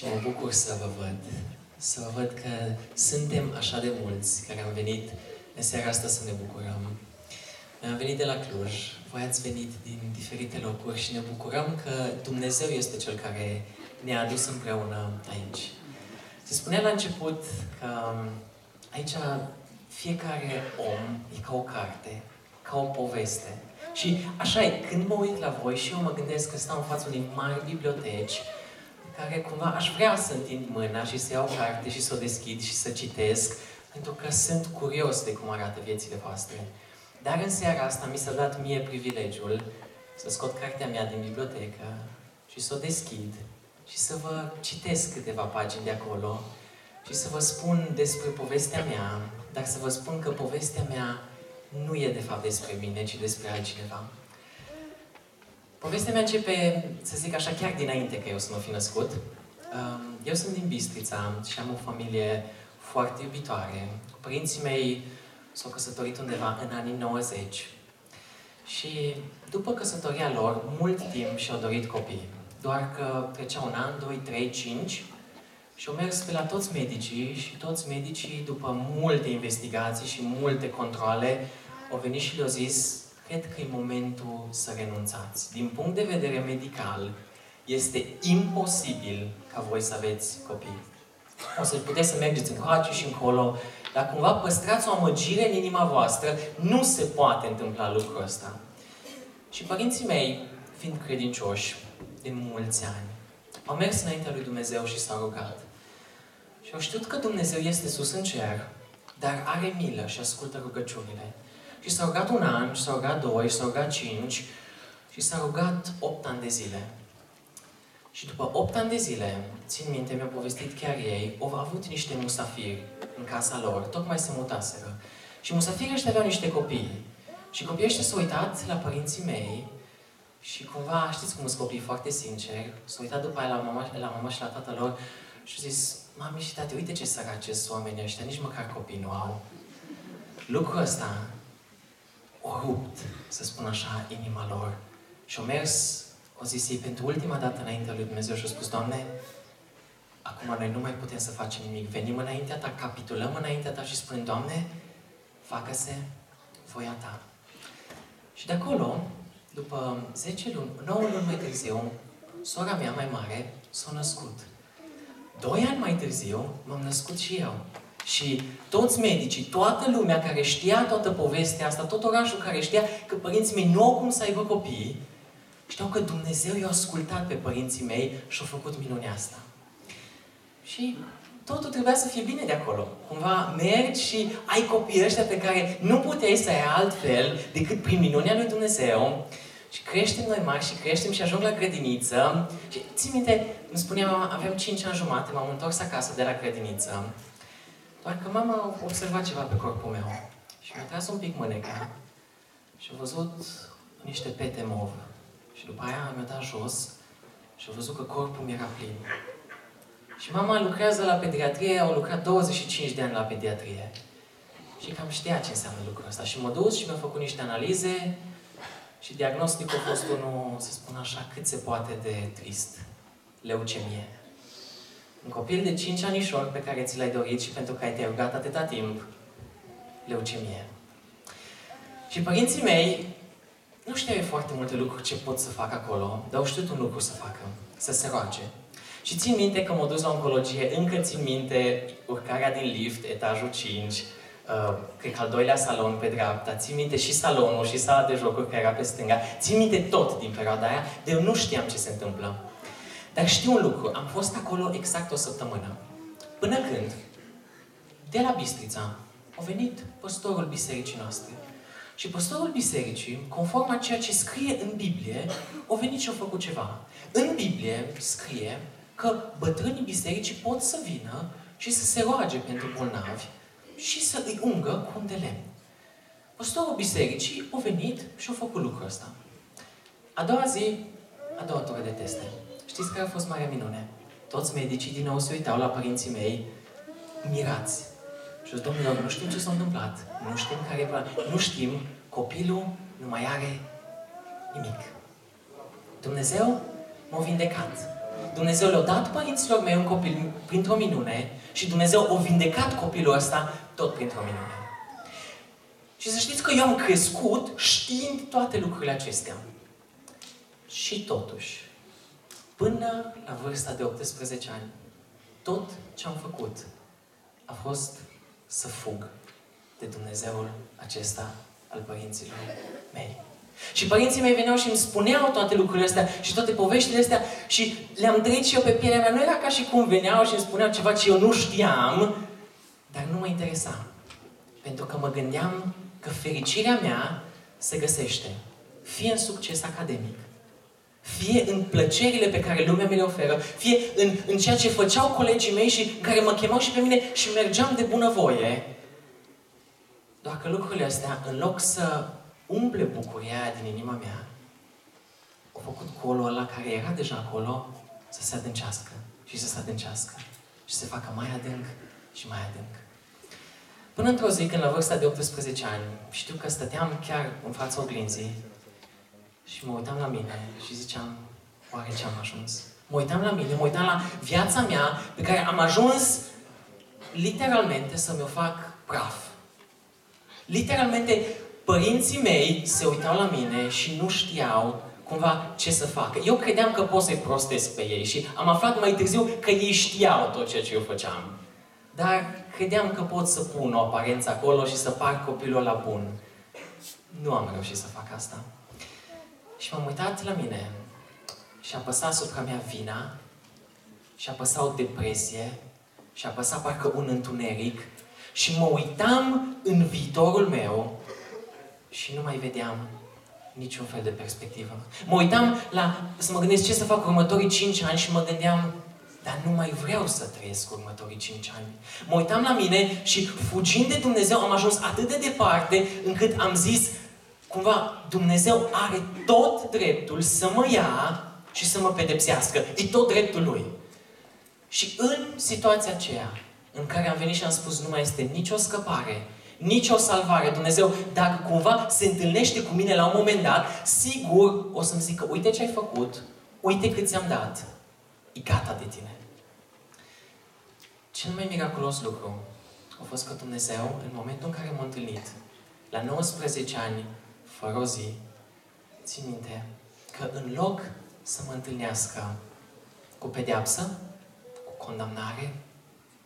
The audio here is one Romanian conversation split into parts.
și mă bucur să vă văd. Să vă văd că suntem așa de mulți care am venit în seara asta să ne bucurăm. Noi am venit de la Cluj, voi ați venit din diferite locuri și ne bucurăm că Dumnezeu este Cel care ne-a adus împreună aici. Se spunea la început că aici fiecare om e ca o carte, ca o poveste. Și așa e, când mă uit la voi și eu mă gândesc că stau în fața unei mari biblioteci, care cumva aș vrea să întind mâna și să iau carte și să o deschid și să citesc, pentru că sunt curios de cum arată viețile voastre. Dar în seara asta mi s-a dat mie privilegiul să scot cartea mea din bibliotecă și să o deschid și să vă citesc câteva pagini de acolo și să vă spun despre povestea mea, dar să vă spun că povestea mea nu e de fapt despre mine, ci despre altcineva. Povestea mea începe, să zic așa, chiar dinainte că eu să mă fi născut. Um, eu sunt din Bistrița și am o familie foarte iubitoare. Părinții mei s-au căsătorit undeva în anii 90. Și după căsătoria lor, mult timp și-au dorit copii. Doar că trecea un an, doi, trei, cinci și au mers pe la toți medicii și toți medicii, după multe investigații și multe controle, au venit și le-au zis cred că e momentul să renunțați. Din punct de vedere medical, este imposibil ca voi să aveți copii. O să puteți să mergeți încoace și încolo, dar cumva păstrați o amăgire în inima voastră, nu se poate întâmpla lucrul ăsta. Și părinții mei, fiind credincioși de mulți ani, au mers înaintea lui Dumnezeu și s-au rugat. Și au știut că Dumnezeu este sus în cer, dar are milă și ascultă rugăciunile. Și s-a rugat un an, și s-a rugat doi, și s-a rugat cinci, și s-a rugat opt ani de zile. Și după opt ani de zile, țin minte, mi-au povestit chiar ei, au avut niște musafiri în casa lor, tocmai se mutaseră. Și musafirii ăștia aveau niște copii. Și copiii ăștia s-au uitat la părinții mei și cumva, știți cum sunt copii foarte sinceri, s-au uitat după aia la mama, la mama și la tatăl lor și au zis, mami și tate, uite ce săraci sunt oamenii ăștia, nici măcar copii nu au. Lucrul ăsta o rupt, să spun așa, inima lor. Și au mers, o zis ei, pentru ultima dată înaintea lui Dumnezeu și au spus, Doamne, acum noi nu mai putem să facem nimic. Venim înaintea Ta, capitulăm înaintea Ta și spunem, Doamne, facă-se voia Ta. Și de acolo, după 10 luni, 9 luni mai târziu, sora mea mai mare s-a născut. Doi ani mai târziu, m-am născut și eu. Și toți medicii, toată lumea care știa toată povestea asta, tot orașul care știa că părinții mei nu au cum să aibă copii, știau că Dumnezeu i-a ascultat pe părinții mei și a făcut minunea asta. Și totul trebuia să fie bine de acolo. Cumva mergi și ai copii ăștia pe care nu puteai să ai altfel decât prin minunea lui Dumnezeu. Și creștem noi mari și creștem și ajung la grădiniță. Și țin minte, îmi spunea mama, aveam 5 ani jumate, m-am întors acasă de la grădiniță. Doar că mama a observat ceva pe corpul meu. Și mi-a tras un pic mâneca și a văzut niște pete mov. Și după aia mi-a dat jos și a văzut că corpul mi era plin. Și mama lucrează la pediatrie, au lucrat 25 de ani la pediatrie. Și cam știa ce înseamnă lucrul ăsta. Și m-a dus și mi-a făcut niște analize și diagnosticul a fost unul, să spun așa, cât se poate de trist. Leucemie. Un copil de 5 anișori pe care ți l-ai dorit și pentru care te-ai rugat atâta timp, leucemie. Și părinții mei nu știau foarte multe lucruri ce pot să fac acolo, dar au știut un lucru să facă, să se roage. Și țin minte că m-am dus la oncologie, încă țin minte urcarea din lift, etajul 5, uh, cred că al doilea salon pe dreapta, țin minte și salonul și sala de jocuri care era pe stânga, țin minte tot din perioada aia, de eu nu știam ce se întâmplă. Dar știu un lucru, am fost acolo exact o săptămână. Până când, de la Bistrița, a venit păstorul bisericii noastre. Și păstorul bisericii, conform a ceea ce scrie în Biblie, a venit și a făcut ceva. În Biblie scrie că bătrânii bisericii pot să vină și să se roage pentru bolnavi și să îi ungă cu un de lemn. Păstorul bisericii a venit și a făcut lucrul ăsta. A doua zi, a doua tură de teste. Știți care a fost marea minune? Toți medicii din nou se uitau la părinții mei mirați. Și zis, domnilor, nu știm ce s-a întâmplat, nu știm care e nu știm, copilul nu mai are nimic. Dumnezeu m-a vindecat. Dumnezeu le-a dat părinților mei un copil printr-o minune și Dumnezeu a vindecat copilul ăsta tot printr-o minune. Și să știți că eu am crescut știind toate lucrurile acestea. Și totuși, până la vârsta de 18 ani, tot ce am făcut a fost să fug de Dumnezeul acesta al părinților mei. Și părinții mei veneau și îmi spuneau toate lucrurile astea și toate poveștile astea și le-am trăit și eu pe pielea mea. Nu era ca și cum veneau și îmi spuneau ceva ce eu nu știam, dar nu mă interesa. Pentru că mă gândeam că fericirea mea se găsește fie în succes academic, fie în plăcerile pe care lumea mi le oferă, fie în, în ceea ce făceau colegii mei și care mă chemau și pe mine și mergeam de bunăvoie, doar că lucrurile astea, în loc să umple bucuria din inima mea, au făcut colul ăla care era deja acolo să se adâncească și să se adâncească și să se facă mai adânc și mai adânc. Până într-o zi, când la vârsta de 18 ani, știu că stăteam chiar în fața oglinzii și mă uitam la mine și ziceam, oare ce am ajuns? Mă uitam la mine, mă uitam la viața mea pe care am ajuns literalmente să mi-o fac praf. Literalmente, părinții mei se uitau la mine și nu știau cumva ce să facă. Eu credeam că pot să-i prostesc pe ei și am aflat mai târziu că ei știau tot ceea ce eu făceam. Dar credeam că pot să pun o aparență acolo și să par copilul la bun. Nu am reușit să fac asta. Și m-am uitat la mine și apăsa asupra mea vina și apăsa o depresie și apăsa parcă un întuneric și mă uitam în viitorul meu și nu mai vedeam niciun fel de perspectivă. Mă uitam la, să mă gândesc ce să fac următorii cinci ani și mă gândeam, dar nu mai vreau să trăiesc următorii cinci ani. Mă uitam la mine și fugind de Dumnezeu am ajuns atât de departe încât am zis, cumva, Dumnezeu are tot dreptul să mă ia și să mă pedepsească. E tot dreptul Lui. Și în situația aceea, în care am venit și am spus, nu mai este nicio scăpare, nicio salvare. Dumnezeu, dacă cumva se întâlnește cu mine la un moment dat, sigur o să-mi zică, uite ce ai făcut, uite cât ți-am dat, e gata de tine. Cel mai miraculos lucru a fost că Dumnezeu, în momentul în care m-a întâlnit, la 19 ani, fără o zi, țin minte că în loc să mă întâlnească cu pedeapsă, cu condamnare,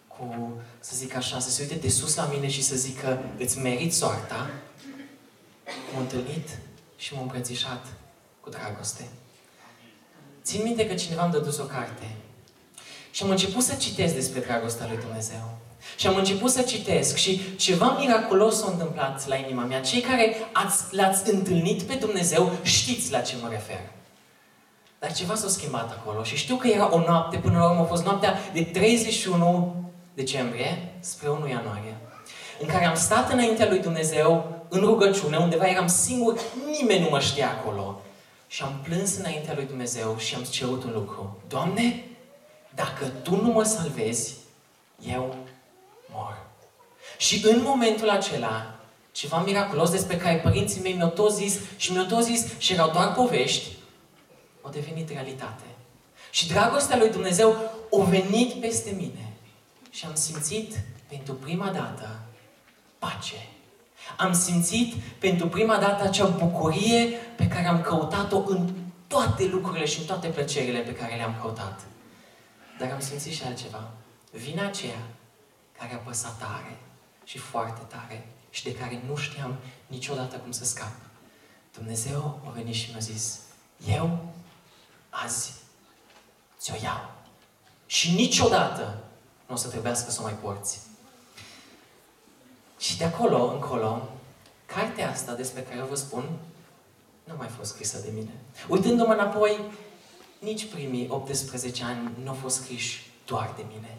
cu, să zic așa, să se uite de sus la mine și să zică îți merit soarta, m-a întâlnit și m-a îmbrățișat cu dragoste. Țin minte că cineva îmi dădus o carte și am început să citesc despre dragostea lui Dumnezeu. Și am început să citesc și ceva miraculos s-a întâmplat la inima mea. Cei care ați, l-ați întâlnit pe Dumnezeu știți la ce mă refer. Dar ceva s-a schimbat acolo și știu că era o noapte, până la urmă a fost noaptea de 31 decembrie spre 1 ianuarie, în care am stat înaintea lui Dumnezeu în rugăciune, undeva eram singur, nimeni nu mă știa acolo. Și am plâns înaintea lui Dumnezeu și am cerut un lucru. Doamne, dacă Tu nu mă salvezi, eu mor. Și în momentul acela, ceva miraculos despre care părinții mei mi-au tot zis și mi-au tot zis și erau doar povești, au devenit realitate. Și dragostea lui Dumnezeu a venit peste mine și am simțit pentru prima dată pace. Am simțit pentru prima dată acea bucurie pe care am căutat-o în toate lucrurile și în toate plăcerile pe care le-am căutat. Dar am simțit și altceva. Vina aceea care a păsat tare și foarte tare și de care nu știam niciodată cum să scap. Dumnezeu a venit și mi-a zis, eu azi ți-o iau. Și niciodată nu o să trebuiască să o mai porți. Și de acolo încolo, cartea asta despre care vă spun, nu a mai fost scrisă de mine. Uitându-mă înapoi, nici primii 18 ani nu au fost scriși doar de mine,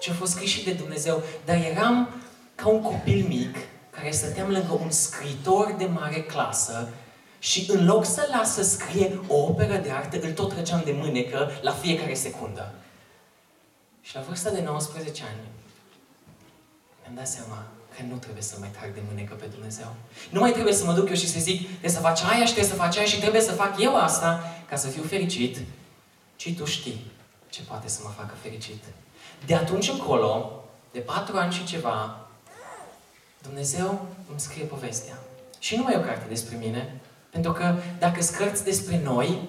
ci au fost scriși și de Dumnezeu. Dar eram ca un copil mic care stăteam lângă un scriitor de mare clasă și în loc să las să scrie o operă de artă, îl tot trăgeam de mânecă la fiecare secundă. Și la vârsta de 19 ani, mi-am dat seama că nu trebuie să mai trag de mânecă pe Dumnezeu. Nu mai trebuie să mă duc eu și să zic, trebuie să faci aia și trebuie să faci aia și trebuie să fac eu asta ca să fiu fericit, ci Tu știi ce poate să mă facă fericit. De atunci încolo, de patru ani și ceva, Dumnezeu îmi scrie povestea. Și nu mai e o carte despre mine, pentru că dacă scărți despre noi,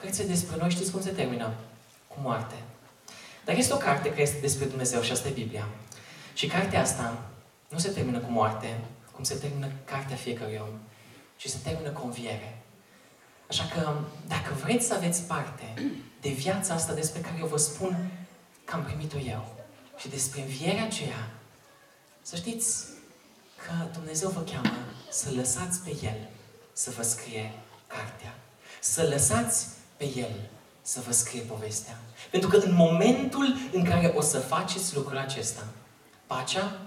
cărțile despre noi știți cum se termină? Cu moarte. Dar este o carte care este despre Dumnezeu și asta e Biblia. Și cartea asta nu se termină cu moarte, cum se termină cartea fiecărui om, ci se termină cu înviere. Așa că, dacă vreți să aveți parte de viața asta despre care eu vă spun că am primit-o eu și despre învierea aceea, să știți că Dumnezeu vă cheamă să lăsați pe El să vă scrie cartea. Să lăsați pe El să vă scrie povestea. Pentru că în momentul în care o să faceți lucrul acesta, pacea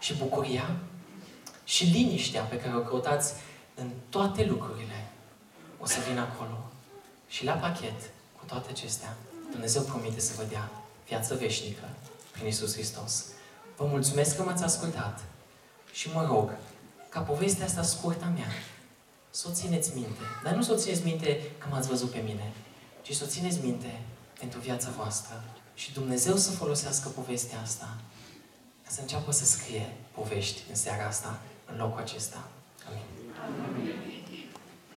și bucuria și liniștea pe care o căutați în toate lucrurile, o să vină acolo. Și la pachet, cu toate acestea, Dumnezeu promite să vă dea viață veșnică prin Isus Hristos. Vă mulțumesc că m-ați ascultat și mă rog ca povestea asta scurtă a mea să o țineți minte. Dar nu să o țineți minte că m-ați văzut pe mine, ci să o țineți minte pentru viața voastră. Și Dumnezeu să folosească povestea asta ca să înceapă să scrie povești în seara asta, în locul acesta. Amin. Amin.